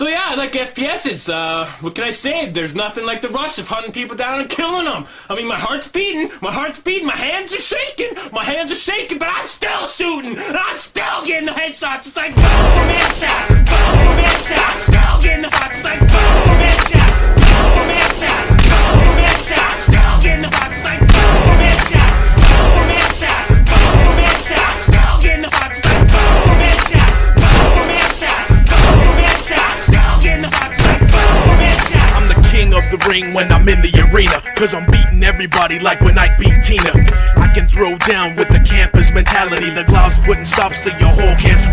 So yeah, I like FPSs. Uh, what can I say? There's nothing like the rush of hunting people down and killing them. I mean, my heart's beating, my heart's beating, my hands are shaking, my hands are shaking, but I'm still shooting, and I'm still getting the headshots. It's like boom, headshot, the ring when I'm in the arena. Cause I'm beating everybody like when I beat Tina. I can throw down with the campus mentality. The gloves wouldn't stop, still your whole camp's.